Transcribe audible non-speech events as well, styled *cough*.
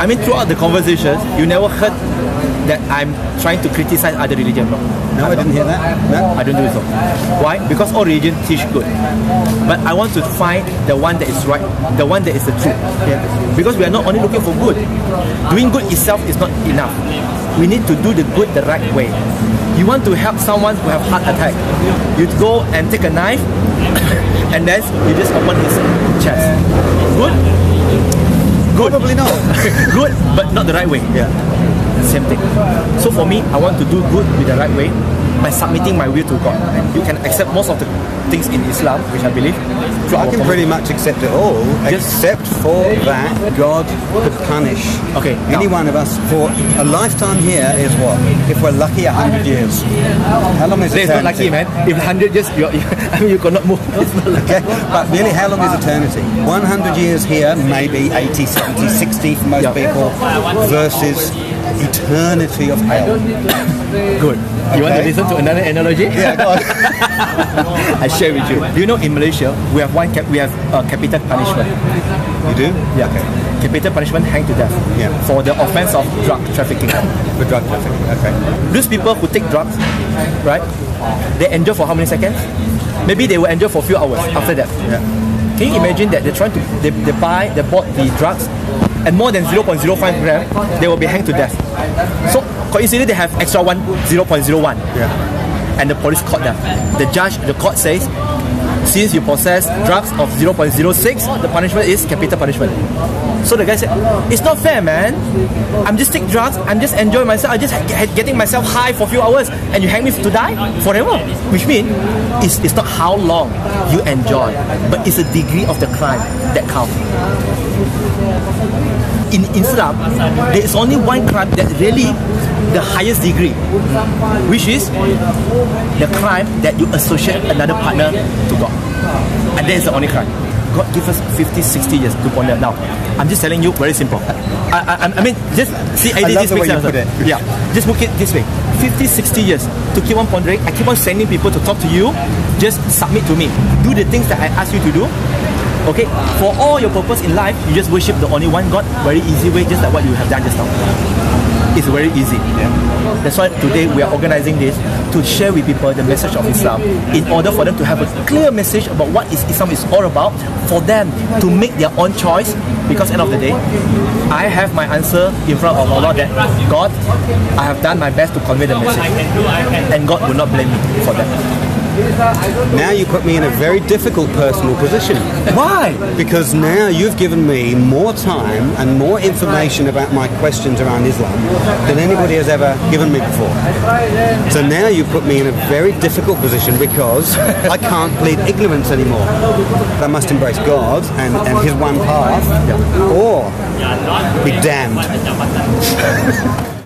I mean, throughout the conversations, you never heard that I'm trying to criticize other religion, no? No, I didn't hear that. No. I don't do so. Why? Because all religion teach good. But I want to find the one that is right, the one that is the truth. Because we are not only looking for good. Doing good itself is not enough. We need to do the good the right way. You want to help someone who have heart attack. You go and take a knife *coughs* and then you just open his chest. Good? Good. Probably not. *laughs* good, but not the right way. Yeah. Same thing. So for me, I want to do good with the right way by submitting my will to God. You can accept most of the things in Islam, which I believe. through I can pretty much accept it all, Just- except for that God could punish Okay, any now- one of us for a lifetime here is what? If we're lucky, a hundred years. How long is That's not lucky, man. If 100 years, you're, *laughs* I mean, you cannot move. It's. Okay, but really, how long is eternity? 100 years here, maybe 80, 70, 60 for most Yeah. people, versus eternity of hell. Good. You want to listen to another analogy? Yeah, go on. *laughs* I share with you. You know in Malaysia we have one cap- we have uh, capital punishment. You do? Yeah. Capital punishment hang to death. Yeah. For the offense of drug trafficking. For drug trafficking. Okay. Those people who take drugs, right? They endure for how many seconds? Maybe they will endure for a few hours after that. Yeah. Can you imagine that they're trying to they, they buy they bought the drugs and more than 0.05 gram they will be hanged to death. So coincidentally they have extra one 0.01 Yeah. and the police caught them. The judge, the court says, since you possess drugs of 0.06, the punishment is capital punishment. So the guy said, it's not fair, man. I'm just taking drugs. I'm just enjoying myself. I'm just getting myself high for a few hours, and you hang me to die forever. Which means it's, it's not how long you enjoy, but it's the degree of the crime that counts. In Islam, there is only one crime that really the highest degree, which is the crime that you associate another partner to God. And that is the only crime. God give us 50, 60 years to ponder. Now, I'm just telling you very simple. I, I, I mean, just see, I, I did this way makes you sense. put it. Yeah, just book it this way. 50, 60 years to keep on pondering. I keep on sending people to talk to you. Just submit to me. Do the things that I ask you to do. Okay, for all your purpose in life, you just worship the only one God. Very easy way, just like what you have done just now. It's very easy. That's why today we are organizing this to share with people the message of Islam in order for them to have a clear message about what is Islam is all about for them to make their own choice because end of the day I have my answer in front of Allah that God I have done my best to convey the message and God will not blame me for that. Now you put me in a very difficult personal position. Why? Because now you've given me more time and more information about my questions around Islam than anybody has ever given me before. So now you put me in a very difficult position because I can't plead ignorance anymore. I must embrace God and, and His one path or be damned. *laughs*